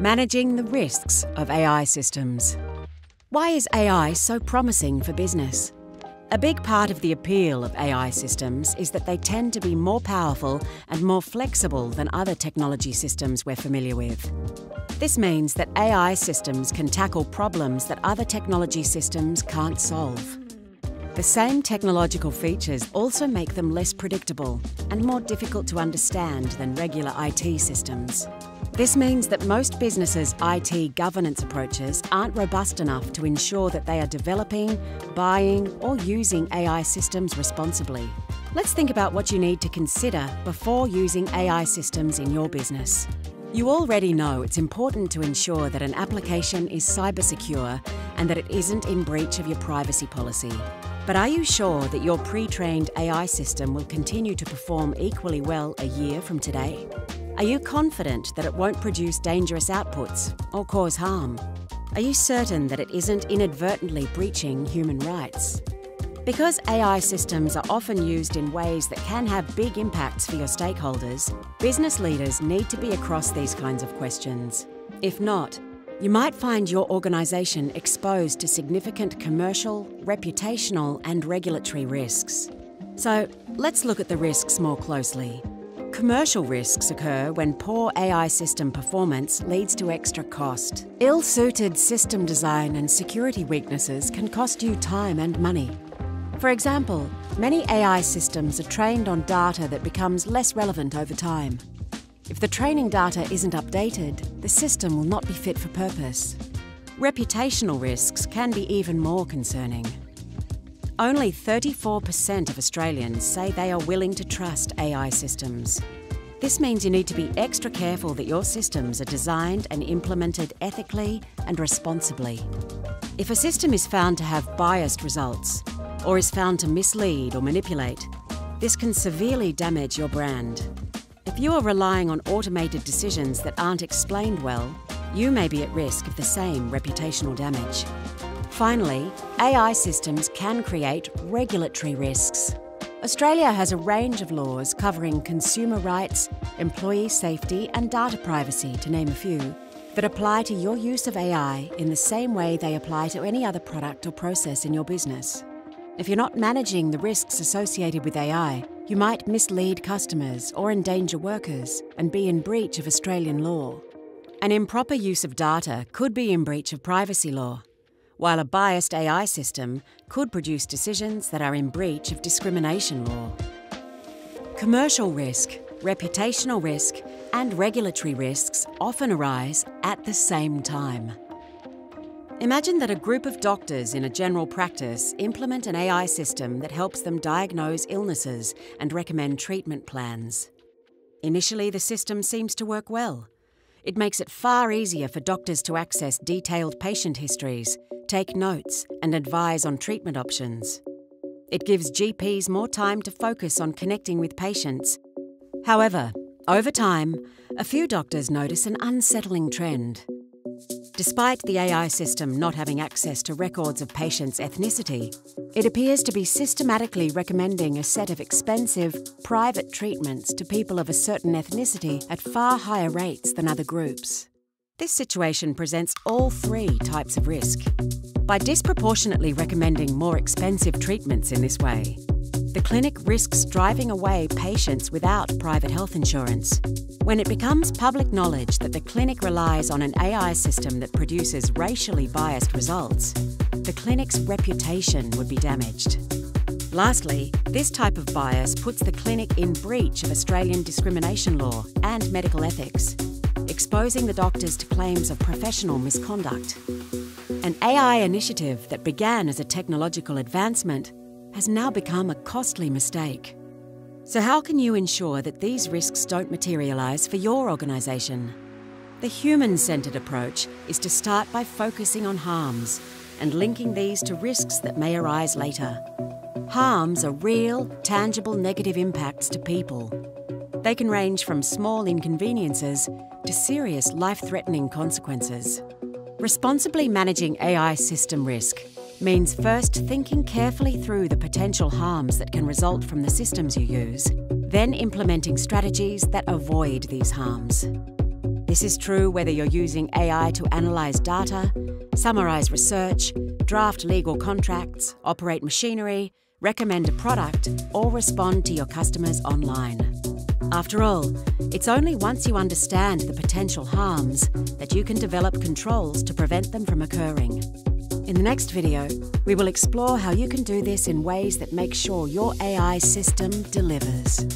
Managing the risks of AI systems. Why is AI so promising for business? A big part of the appeal of AI systems is that they tend to be more powerful and more flexible than other technology systems we're familiar with. This means that AI systems can tackle problems that other technology systems can't solve. The same technological features also make them less predictable and more difficult to understand than regular IT systems. This means that most businesses' IT governance approaches aren't robust enough to ensure that they are developing, buying, or using AI systems responsibly. Let's think about what you need to consider before using AI systems in your business. You already know it's important to ensure that an application is cyber secure and that it isn't in breach of your privacy policy. But are you sure that your pre trained AI system will continue to perform equally well a year from today? Are you confident that it won't produce dangerous outputs or cause harm? Are you certain that it isn't inadvertently breaching human rights? Because AI systems are often used in ways that can have big impacts for your stakeholders, business leaders need to be across these kinds of questions. If not, you might find your organisation exposed to significant commercial, reputational, and regulatory risks. So, let's look at the risks more closely. Commercial risks occur when poor AI system performance leads to extra cost. Ill suited system design and security weaknesses can cost you time and money. For example, many AI systems are trained on data that becomes less relevant over time. If the training data isn't updated, the system will not be fit for purpose. Reputational risks can be even more concerning. Only 34% of Australians say they are willing to trust AI systems. This means you need to be extra careful that your systems are designed and implemented ethically and responsibly. If a system is found to have biased results, or is found to mislead or manipulate, this can severely damage your brand. If you are relying on automated decisions that aren't explained well, you may be at risk of the same reputational damage. Finally, AI systems can create regulatory risks. Australia has a range of laws covering consumer rights, employee safety, and data privacy, to name a few, that apply to your use of AI in the same way they apply to any other product or process in your business. If you're not managing the risks associated with AI, you might mislead customers or endanger workers and be in breach of Australian law. An improper use of data could be in breach of privacy law, while a biased AI system could produce decisions that are in breach of discrimination law. Commercial risk, reputational risk, and regulatory risks often arise at the same time. Imagine that a group of doctors in a general practice implement an AI system that helps them diagnose illnesses and recommend treatment plans. Initially, the system seems to work well. It makes it far easier for doctors to access detailed patient histories, take notes, and advise on treatment options. It gives GPs more time to focus on connecting with patients. However, over time, a few doctors notice an unsettling trend. Despite the AI system not having access to records of patients' ethnicity, it appears to be systematically recommending a set of expensive, private treatments to people of a certain ethnicity at far higher rates than other groups. This situation presents all three types of risk. By disproportionately recommending more expensive treatments in this way, the clinic risks driving away patients without private health insurance. When it becomes public knowledge that the clinic relies on an AI system that produces racially biased results, the clinic's reputation would be damaged. Lastly, this type of bias puts the clinic in breach of Australian discrimination law and medical ethics, exposing the doctors to claims of professional misconduct. An AI initiative that began as a technological advancement has now become a costly mistake. So, how can you ensure that these risks don't materialise for your organisation? The human centred approach is to start by focusing on harms and linking these to risks that may arise later. Harms are real, tangible negative impacts to people. They can range from small inconveniences to serious life threatening consequences. Responsibly managing AI system risk means first thinking carefully through the potential harms that can result from the systems you use, then implementing strategies that avoid these harms. This is true whether you're using AI to analyse data, summarise research, draft legal contracts, operate machinery, recommend a product, or respond to your customers online. After all, it's only once you understand the potential harms that you can develop controls to prevent them from occurring. In the next video, we will explore how you can do this in ways that make sure your AI system delivers.